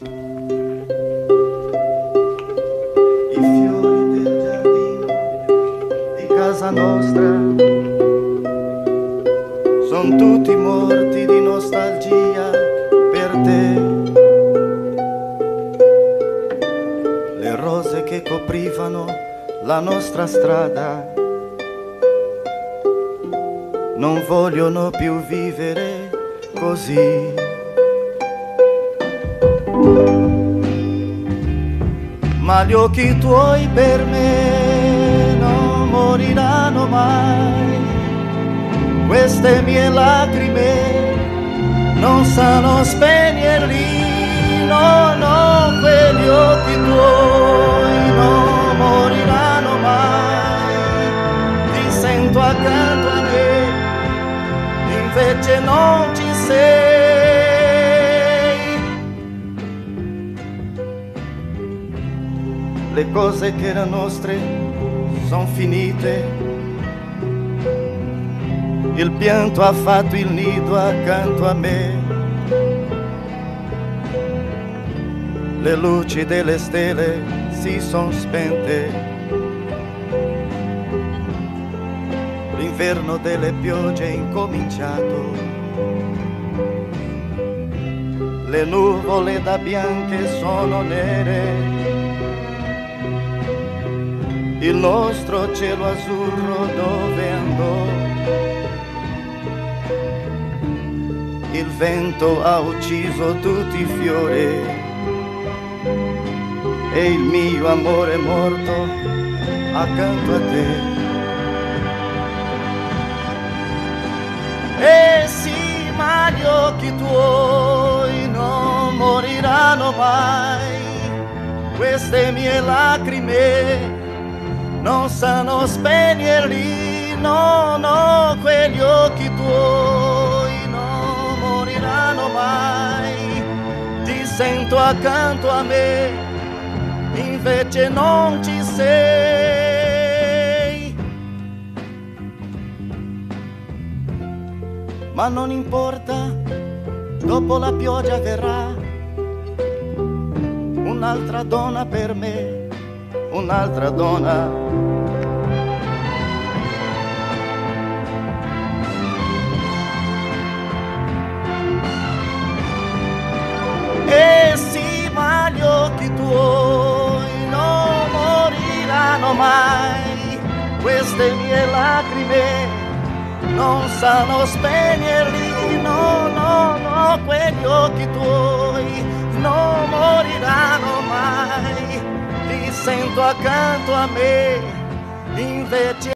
I fiori del giardino di casa nostra sono tutti morti di nostalgia per te. Le rose che coprivano la nostra strada non vogliono più vivere così. Ma gli occhi tuoi per me non moriranno mai. Queste mie lacrime non sanno spegnerli, no, no, quegli occhi tuoi non moriranno mai. Ti sento accanto a me, invece non ci sei. Cose che erano nostre sono finite. Il pianto ha fatto il nido accanto a me. Le luci delle stelle si sono spente. L'inverno delle piogge è incominciato. Le nuvole da bianche sono nere. Il nostro cielo azzurro dove andò? Il vento ha ucciso tutti i fiori e il mio amore è morto accanto a te. E sì, ma gli occhi tuoi non moriranno mai, queste mie lacrime non sanno spegnerli, no, no, quegli occhi tuoi non moriranno mai. Ti sento accanto a me, invece non ci sei. Ma non importa, dopo la pioggia verrà un'altra donna per me, un'altra donna. E sì, ma gli occhi tuoi non moriranno mai, queste mie lacrime non sanno spegnerli, no, no, no, quegli occhi tuoi non mai, li sento